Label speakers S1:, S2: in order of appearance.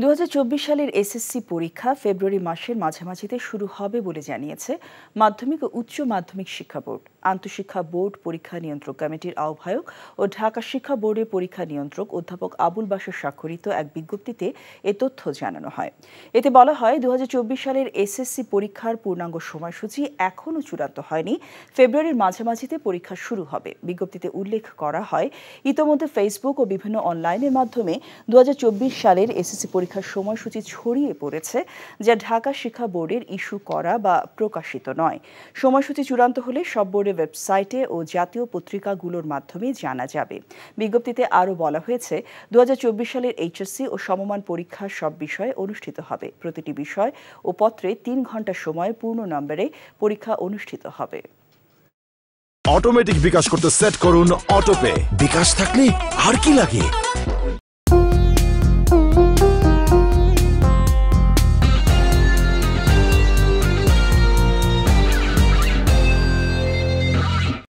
S1: দু হাজার চব্বিশ সালের এসএসসি পরীক্ষা ফেব্রুয়ারি মাসের মাঝামাঝিতে শুরু হবে বলে জানিয়েছে মাধ্যমিক ও উচ্চ মাধ্যমিক শিক্ষা বোর্ড। আন্তঃশিক্ষা বোর্ড পরীক্ষা নিয়ন্ত্রক কমিটির আহ্বায়ক ও ঢাকা শিক্ষা বোর্ডের পরীক্ষা নিয়ন্ত্রক অধ্যাপক আবুল বাসর স্বাক্ষরিত এক বিজ্ঞপ্তিতে এ তথ্য জানানো হয়। এতে বলা হয় দু হাজার চব্বিশ সালের এসএসসি পরীক্ষার পূর্ণাঙ্গ সময়সূচি এখনও চূড়ান্ত হয়নি। ফেব্রুয়ারির মাঝামাঝিতে পরীক্ষা শুরু হবে। বিজ্ঞপ্তিতে উল্লেখ করা হয়, ইতোমধ্যে ফেসবুক ও বিভিন্ন অনলাইনের মাধ্যমে দু হাজার চব্বিশ সালের এসএসসি পরীক্ষার সময়সূচি ছড়িয়ে পড়েছে, যা ঢাকা শিক্ষা বোর্ডের ইস্যু করা বা প্রকাশিত নয়। সময়সূচি চূড়ান্ত হলে সব বোর্ডের ওয়েবসাইটে ও জাতীয় পত্রিকাগুলোর মাধ্যমে জানা যাবে। বিজ্ঞপ্তিতে আরও বলা হয়েছে দু সালের এইচএসসি ও সমমান পরীক্ষা সব বিষয়ে অনুষ্ঠিত হবে। প্রতিটি বিষয় ও পত্রে তিন ঘণ্টা সময় পূর্ণ নম্বরে পরীক্ষা অনুষ্ঠিত হবে।
S2: অটোমেটিক বিকাশ করতে সেট করুন অটোপে। বিকাশ থাকলে আর কি লাগে?